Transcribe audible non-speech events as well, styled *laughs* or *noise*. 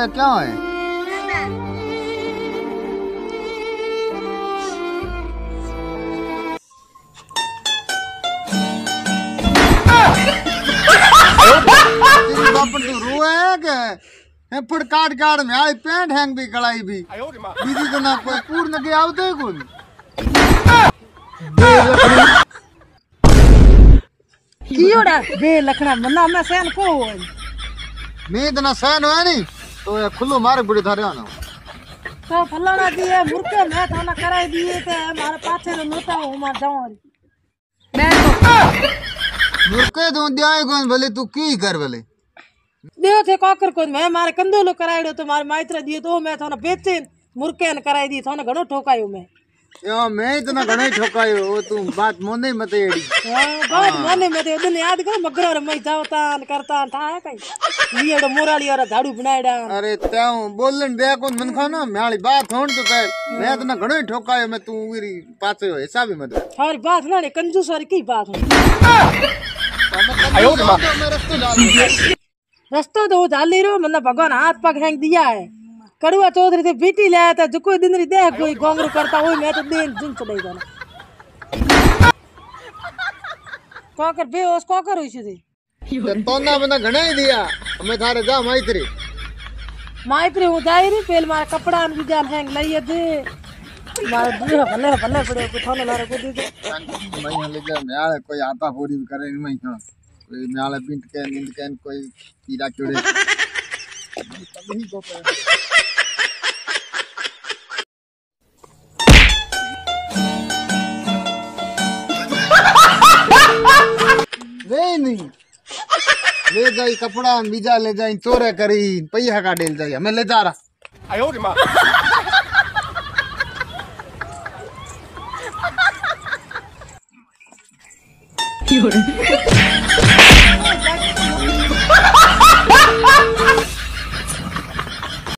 *laughs* रोए क्यों है? तू है के? फुट काट काट में आई पेंट हैंग भी कलाई भी। बीजी तो ना कोई पूर्ण के आवते कोन कीड़ा बे लखना मना में सेन को होय नींद ना सहन हुआ नहीं तो ये खुलो मार बुढ़े धरे आना। तो फलाना दिए मुर्के मैं थाना कराई दिए थे मारे पाछे रे नोता हो मार जाऊँ मैं तो मुर्के तो दियाए कोन भले तू की कर भले? देओ थे काकर को मैं मारे कंदोलो कराइडो तो मारे माइत्र दिए तो मैं थाना बेचे मुर्के ने कराई दी थाना घणो ठोकायो मैं। यो मैं इतना घणो ही ठोकायो वो तू बात मोने मत एड़ी हाँ, बहुत माने में तो दिन याद करो मगरो रे मैं जावता न करता था है कहीं। लिएड़ो मोराली और झाड़ू बनाईडा अरे त्याऊ बोलन दे कोन मन खाना म्याली बात होन तो पहले मैं इतना घणो ही ठोकायो मैं तू उरी पाछे हो हिसाब ही मत हमारी बात ना रे कंजूस वाली की बात है मैं रस्तो डाल। रस्तो तो वो झाली रो मतलब भगवान हाथ पग हैंग दिया है। कड़ुआ चौधरी से बीटी ले आया था जो कोई दिन दे कोई गोंगरू करता वही मैं तो दिन दिन चले जाना। कॉकर बेहोश कॉकर हुई थी तो ना बना घणा ही दिया मैं थारे जा माइत्री। माइत्री हूँ जाई रही पेल मारे कपड़ा भी जान हैंग लइए दे मारे दूर भले भले पड़े को थाने लारे को दे दे। मैं ले जा म्याले कोई आता पूरी करे नहीं मैं क्यों कोई म्याले पिंट के नींद के कोई कीड़ा चुड़े। वे ले जाई कपड़ा बीजा ले जाई चोरे करी पैसा का डेल जाई. हमें ले जा रहा